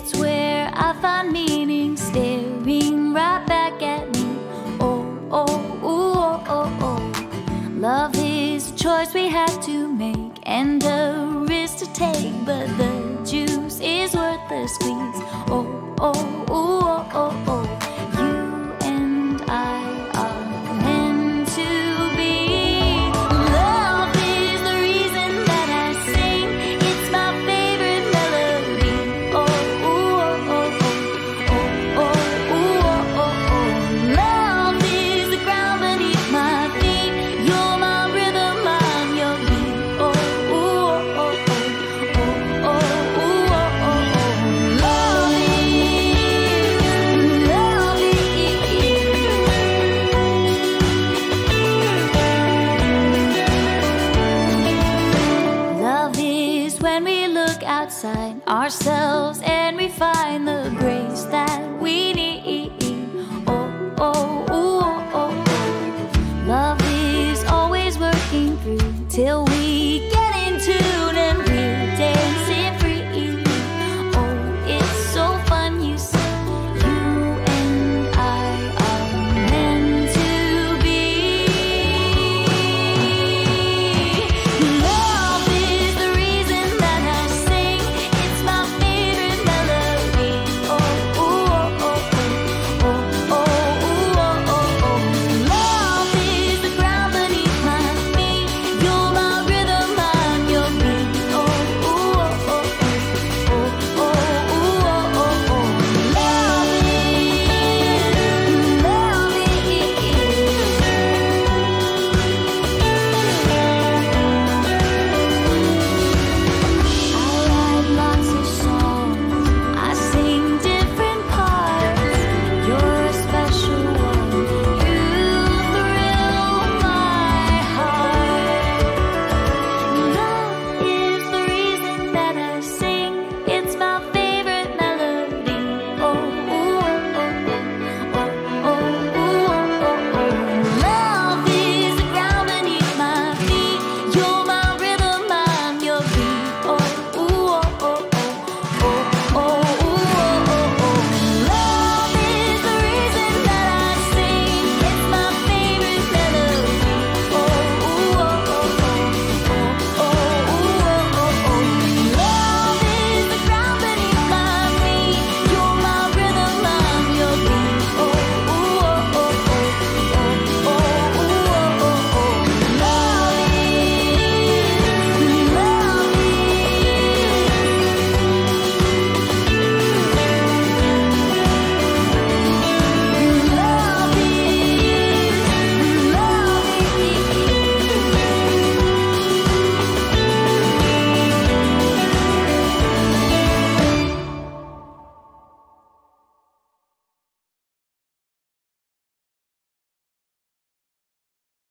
It's where I find meaning staring right back at me. Oh, oh, ooh, oh, oh, oh. Love is a choice we have to make and a risk to take, but the juice is worth the squeeze. Oh, oh, ooh, ourselves.